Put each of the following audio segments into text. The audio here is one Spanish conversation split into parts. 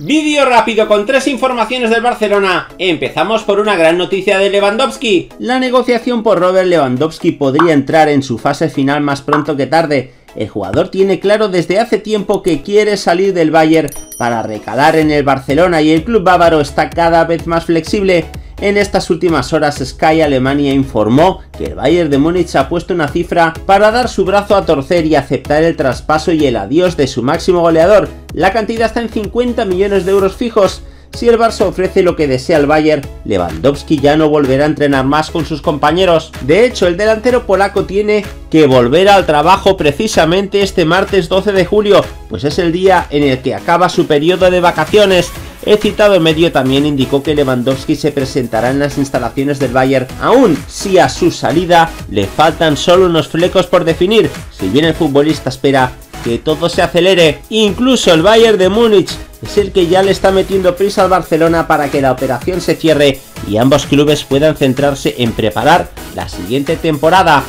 Vídeo rápido con tres informaciones del Barcelona. Empezamos por una gran noticia de Lewandowski. La negociación por Robert Lewandowski podría entrar en su fase final más pronto que tarde. El jugador tiene claro desde hace tiempo que quiere salir del Bayern para recalar en el Barcelona y el club bávaro está cada vez más flexible. En estas últimas horas Sky Alemania informó que el Bayern de Múnich ha puesto una cifra para dar su brazo a torcer y aceptar el traspaso y el adiós de su máximo goleador. La cantidad está en 50 millones de euros fijos. Si el Barça ofrece lo que desea el Bayern, Lewandowski ya no volverá a entrenar más con sus compañeros. De hecho, el delantero polaco tiene que volver al trabajo precisamente este martes 12 de julio, pues es el día en el que acaba su periodo de vacaciones. El citado medio también indicó que Lewandowski se presentará en las instalaciones del Bayern, aún si a su salida le faltan solo unos flecos por definir, si bien el futbolista espera que todo se acelere, incluso el Bayern de Múnich es el que ya le está metiendo prisa al Barcelona para que la operación se cierre y ambos clubes puedan centrarse en preparar la siguiente temporada.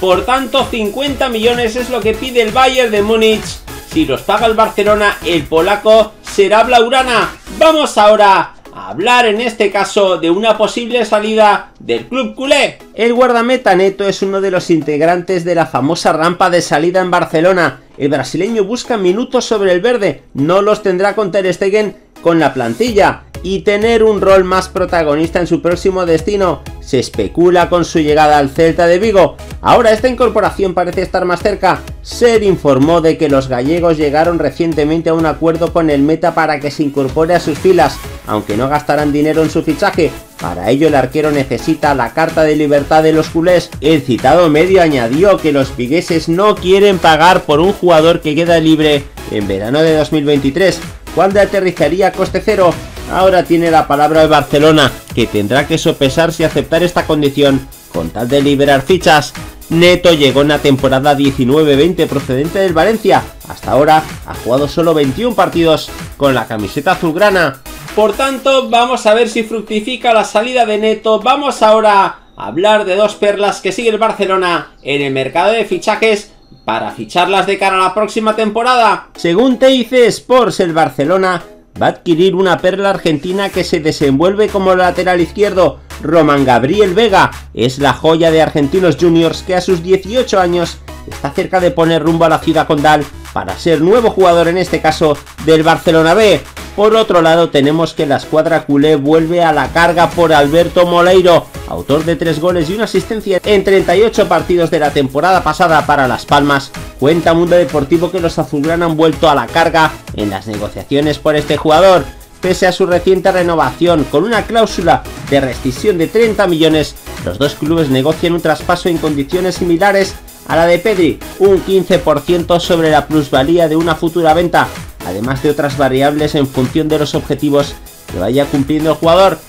Por tanto, 50 millones es lo que pide el Bayern de Múnich. Si los paga el Barcelona, el polaco será Blaurana. Vamos ahora a hablar en este caso de una posible salida del club culé. El guardameta Neto es uno de los integrantes de la famosa rampa de salida en Barcelona. El brasileño busca minutos sobre el verde, no los tendrá con Ter Stegen con la plantilla y tener un rol más protagonista en su próximo destino. Se especula con su llegada al Celta de Vigo. Ahora esta incorporación parece estar más cerca. Ser informó de que los gallegos llegaron recientemente a un acuerdo con el Meta para que se incorpore a sus filas, aunque no gastarán dinero en su fichaje. Para ello el arquero necesita la carta de libertad de los culés. El citado medio añadió que los vigueses no quieren pagar por un jugador que queda libre en verano de 2023, cuando aterrizaría a coste cero Ahora tiene la palabra de Barcelona, que tendrá que sopesar y aceptar esta condición con tal de liberar fichas. Neto llegó en la temporada 19-20 procedente del Valencia. Hasta ahora ha jugado solo 21 partidos con la camiseta azulgrana. Por tanto, vamos a ver si fructifica la salida de Neto. Vamos ahora a hablar de dos perlas que sigue el Barcelona en el mercado de fichajes para ficharlas de cara a la próxima temporada. Según TIC Sports, el Barcelona va a adquirir una perla argentina que se desenvuelve como lateral izquierdo. Roman Gabriel Vega es la joya de Argentinos Juniors que a sus 18 años está cerca de poner rumbo a la ciudad condal para ser nuevo jugador en este caso del Barcelona B. Por otro lado tenemos que la escuadra culé vuelve a la carga por Alberto Moleiro, autor de 3 goles y una asistencia en 38 partidos de la temporada pasada para Las Palmas. Cuenta Mundo Deportivo que los azulgrana han vuelto a la carga en las negociaciones por este jugador. Pese a su reciente renovación con una cláusula de rescisión de 30 millones, los dos clubes negocian un traspaso en condiciones similares a la de Pedri, un 15% sobre la plusvalía de una futura venta, además de otras variables en función de los objetivos que vaya cumpliendo el jugador.